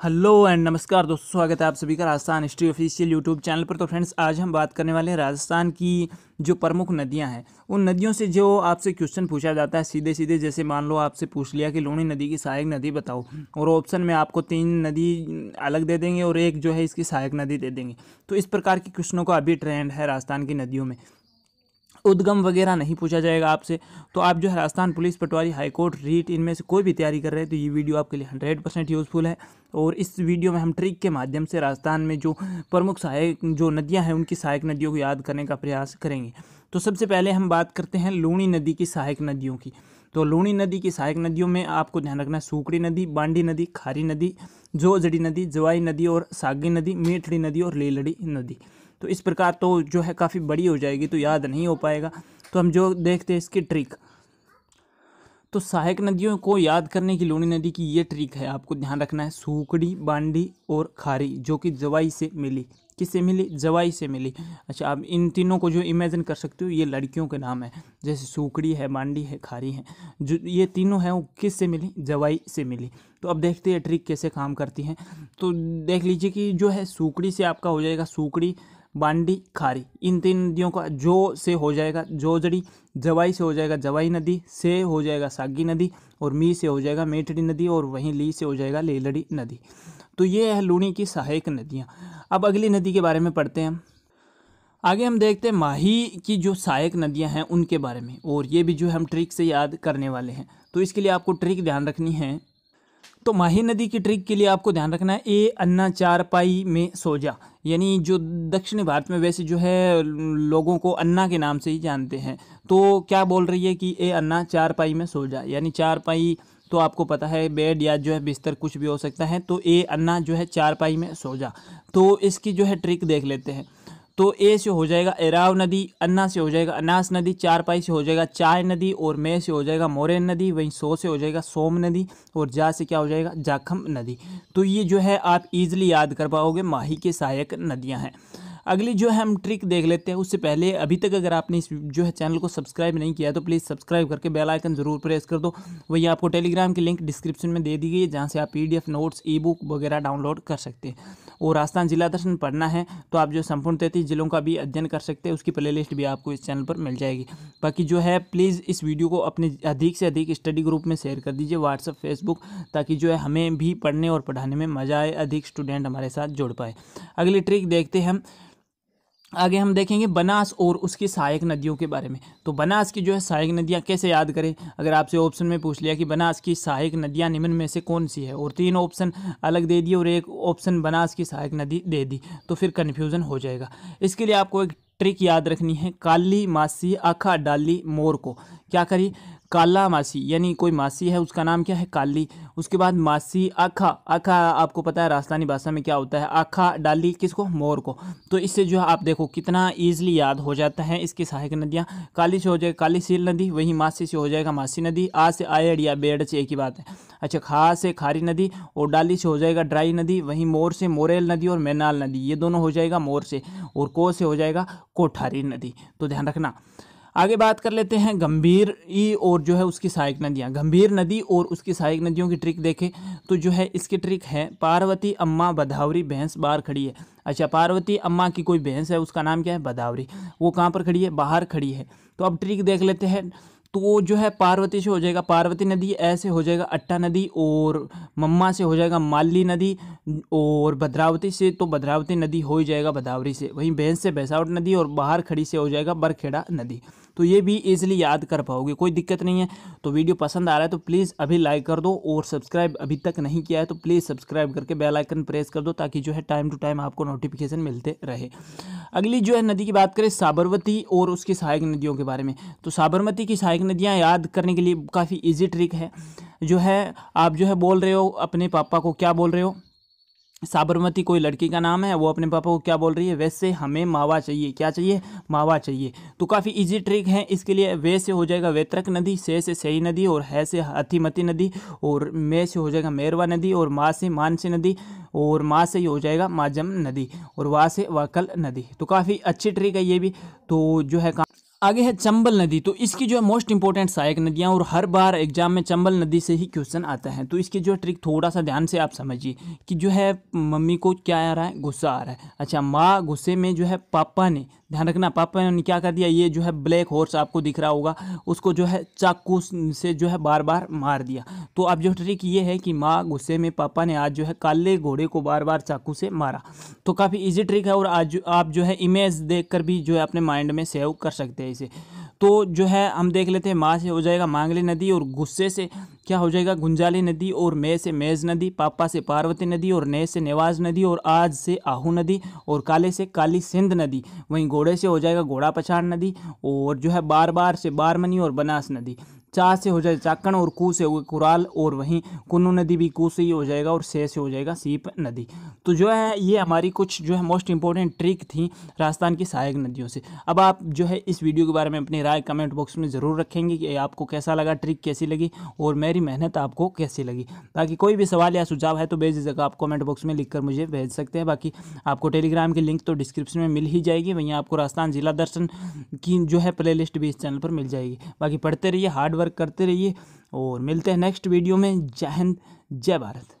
Hello and नमस्कार दोस्तों, स्वागत है आप सभी का Rajasthan history official YouTube channel पर। तो फ्रेंड्स, आज हम बात करने वाले हैं राजस्थान की जो प्रमुख नदियाँ हैं। उन नदियों से जो आपसे क्वेश्चन पूछा जाता है सीधे सीधे जैसे मान लो आपसे पूछ लिया कि लूणी नदी की सहायक नदी बताओ, और ऑप्शन में आपको तीन नदी अलग दे देंगे और एक जो है इसकी सहायक नदी दे देंगे। तो इस प्रकार के क्वेश्चनों का अभी ट्रेंड है राजस्थान की नदियों में। उद्गम वगैरह नहीं पूछा जाएगा आपसे। तो आप जो है Rajasthan police patwari high court REET इनमें से कोई भी तैयारी कर रहे हैं तो ये वीडियो आपके लिए हंड्रेड परसेंट यूज़फुल है। और इस वीडियो में हम ट्रिक के माध्यम से राजस्थान में जो प्रमुख सहायक, जो नदियाँ हैं, उनकी सहायक नदियों को याद करने का प्रयास करेंगे। तो सबसे पहले हम बात करते हैं लूणी नदी की सहायक नदियों की। तो लूणी नदी की सहायक नदियों में आपको ध्यान रखना है सूकड़ी नदी, बांडी नदी, खारी नदी, जोजड़ी नदी, जवाई नदी और सागी नदी मीठड़ी नदी और लेलड़ी नदी। तो इस प्रकार तो जो है काफ़ी बड़ी हो जाएगी तो याद नहीं हो पाएगा। तो हम जो देखते हैं इसकी ट्रिक तो सहायक नदियों को याद करने की लूणी नदी की ये ट्रिक है, आपको ध्यान रखना है। सूकड़ी बांडी और खारी, जो कि जवाई से मिली। किससे मिली? जवाई से मिली। अच्छा आप इन तीनों को जो इमेजिन कर सकते हो, ये लड़कियों के नाम है। जैसे सूकड़ी है, बांडी है, खारी है। जो ये तीनों हैं, वो किस से मिली? जवाई से मिली। तो अब देखते हैं ट्रिक कैसे काम करती हैं। तो देख लीजिए कि जो है सूकड़ी से आपका हो जाएगा। सूकड़ी बांडी खारी। इन तीन नदियों का जो से हो जाएगा जोजड़ी, जवाई से हो जाएगा जवाई नदी, से हो जाएगा सागी नदी और मी से हो जाएगा मेठड़ी नदी और वहीं ली से हो जाएगा लेलड़ी नदी। तो ये है लूणी की सहायक नदियाँ। अब अगली नदी के बारे में पढ़ते हैं आगे हम देखते हैं माही की जो सहायक नदियाँ हैं उनके बारे में और ये भी जो हम ट्रिक से याद करने वाले हैं। तो इसके लिए आपको ट्रिक ध्यान रखनी है तो माही नदी की ट्रिक के लिए आपको ध्यान रखना है, ए, अन्ना, चार पाई में सोजा। यानी जो दक्षिणी भारत में वैसे जो है, लोगों को अन्ना के नाम से ही जानते हैं। तो क्या बोल रही है कि ए, अन्ना, चार पाई में सोजा? यानी चार पाई तो आपको पता है, बेड या जो है बिस्तर कुछ भी हो सकता है तो ए, अन्ना जो है, चार पाई में सो जा तो इसकी जो है ट्रिक देख लेते हैं। तो ए से हो जाएगा एराव नदी, अन्ना से हो जाएगा अनास नदी, चारपाई से हो जाएगा चाय नदी और मे से हो जाएगा मोरेन नदी, वहीं सो से हो जाएगा सोम नदी और जा से क्या हो जाएगा जाखम नदी। तो ये जो है आप इजीली याद कर पाओगे माही के सहायक नदियाँ हैं। अगली जो है हम ट्रिक देख लेते हैं, उससे पहले अभी तक अगर आपने इस जो है चैनल को सब्सक्राइब नहीं किया तो प्लीज़ सब्सक्राइब करके बेल आइकन ज़रूर प्रेस कर दो। वही आपको टेलीग्राम की लिंक डिस्क्रिप्शन में दे दी गई है, जहाँ से आप पीडीएफ नोट्स ई बुक वगैरह डाउनलोड कर सकते हैं। और राजस्थान जिला दर्शन पढ़ना है तो आप जो संपूर्ण तैतीस जिलों का भी अध्ययन कर सकते हैं, उसकी प्ले भी आपको इस चैनल पर मिल जाएगी। बाकी जो है प्लीज़ इस वीडियो को अपने अधिक से अधिक स्टडी ग्रुप में शेयर कर दीजिए व्हाट्सअप फेसबुक ताकि जो है हमें भी पढ़ने और पढ़ाने में मज़ा आए, अधिक स्टूडेंट हमारे साथ जुड़ पाए। अगली ट्रिक देखते हैं आगे हम देखेंगे बनास और उसकी सहायक नदियों के बारे में। तो बनास की जो है सहायक नदियाँ कैसे याद करें? अगर आपसे ऑप्शन में पूछ लिया कि बनास की सहायक नदियाँ निम्न में से कौन सी है? और तीन ऑप्शन अलग दे दिए और एक ऑप्शन बनास की सहायक नदी दे दी तो फिर कन्फ्यूज़न हो जाएगा। इसके लिए आपको एक ट्रिक याद रखनी है, काली मासी आखा डाली मोर को। क्या करिए काला मासी, यानी कोई मासी है, उसका नाम क्या है? काली। उसके बाद मासी आखा। आखा, आपको पता है राजस्थानी भाषा में क्या होता है? आखा, डाली किसको? मोर को। तो इससे जो है, आप देखो, कितना ईजिली याद हो जाता है इसकी सहायक नदियाँ। काली से हो जाएगा, काली सील नदी, वहीं मासी से हो जाएगा मासी नदी। आ से आयड या बेड़ से एक ही बात है। अच्छा खा से खारी नदी और डाली से हो जाएगा ड्राई नदी, वहीं मोर से मोरेल नदी और मैनाल नदी। ये दोनों हो जाएगा मोर से और को से हो जाएगा कोठारी नदी। तो ध्यान रखना आगे बात कर लेते हैं गंभीर ई और जो है उसकी सहायक नदियाँ। गंभीर नदी और उसकी सहायक नदियों की ट्रिक देखें तो जो है इसकी ट्रिक है पार्वती अम्मा बधावरी भैंस बाहर खड़ी है। अच्छा पार्वती अम्मा की कोई भैंस है उसका नाम क्या है? बदावरी वो कहाँ पर खड़ी है? बाहर खड़ी है। तो अब ट्रिक देख लेते हैं। तो जो है पार्वती से हो जाएगा, पार्वती नदी ऐसे हो जाएगा अट्टा नदी और मम्मा से हो जाएगा माली नदी और भद्रावती से तो भद्रावती नदी हो ही जाएगा भदावरी से। वहीं भैंस से भैंसावट नदी और बाहर खड़ी से हो जाएगा बरखेड़ा नदी। तो ये भी इजीली याद कर पाओगे, कोई दिक्कत नहीं है। तो वीडियो पसंद आ रहा है तो प्लीज़ अभी लाइक कर दो और सब्सक्राइब अभी तक नहीं किया है तो प्लीज़ सब्सक्राइब करके बेल आइकन प्रेस कर दो ताकि जो है टाइम टू टाइम आपको नोटिफिकेशन मिलते रहे। अगली जो है नदी की बात करें, साबरमती और उसकी सहायक नदियों के बारे में। तो साबरमती की सहायक नदियाँ याद करने के लिए काफ़ी ईजी ट्रिक है। जो है, आप जो है बोल रहे हो, अपने पापा को क्या बोल रहे हो? साबरमती कोई लड़की का नाम है, वो अपने पापा को क्या बोल रही है? वैसे हमें मावा चाहिए। क्या चाहिए? मावा चाहिए। तो काफ़ी इजी ट्रिक है, इसके लिए वे से हो जाएगा वेत्रक नदी, से से सही नदी और है से हथीमती नदी और मे से हो जाएगा मेरवा नदी और माँ से मानसी नदी और माँ से ही हो जाएगा माजम नदी और वाह से वाकल नदी। तो काफ़ी अच्छी ट्रिक है ये भी। तो जो है आगे है चंबल नदी। तो इसकी जो है मोस्ट इंपॉर्टेंट सहायक नदियाँ और हर बार एग्ज़ाम में चंबल नदी से ही क्वेश्चन आता है। तो इसके जो ट्रिक थोड़ा सा ध्यान से आप समझिए कि जो है मम्मी को क्या आ रहा है? गुस्सा आ रहा है। अच्छा माँ गुस्से में जो है पापा ने ध्यान रखना, पापा ने क्या कर दिया, ये जो है ब्लैक हॉर्स आपको दिख रहा होगा, उसको जो है चाकू से जो है बार बार मार दिया। तो अब जो ट्रिक ये है कि माँ गुस्से में पापा ने आज जो है काले घोड़े को बार बार चाकू से मारा। तो काफ़ी इजी ट्रिक है और आज आप जो है इमेज देख भी जो है अपने माइंड में सेव कर सकते हैं इसे। तो जो है, हम देख लेते हैं, माँ से हो जाएगा मांगली नदी और गुस्से से क्या हो जाएगा? गुंजाली नदी और मे से मेज नदी, पापा से पार्वती नदी और ने से नेवाज नदी और आज से आहू नदी और काले से काली सिंध नदी। वहीं घोड़े से हो जाएगा घोड़ा पछाड़ नदी और जो है बार बार से बारमनी और बनास नदी। चा से हो जाए, चाकण और कू से हो कुराल और वहीं कुन्नू नदी भी कू से ही हो जाएगा और से से हो जाएगा सीप नदी। तो जो है, ये हमारी कुछ जो है मोस्ट इंपॉर्टेंट ट्रिक थी राजस्थान की सहायक नदियों से। अब आप जो है इस वीडियो के बारे में अपनी राय कमेंट बॉक्स में ज़रूर रखेंगे कि आपको कैसा लगा ट्रिक कैसी लगी और मेरी मेहनत आपको कैसी लगी। बाकी कोई भी सवाल या सुझाव है तो बेझिझक आप कमेंट बॉक्स में लिख मुझे भेज सकते हैं। बाकी आपको टेलीग्राम की लिंक तो डिस्क्रिप्शन में मिल ही जाएगी, वहीं आपको राजस्थान जिला दर्शन की जो है प्ले भी इस चैनल पर मिल जाएगी। बाकी पढ़ते रहिए हार्ड वर्क करते रहिए और मिलते हैं नेक्स्ट वीडियो में। जय हिंद जय भारत।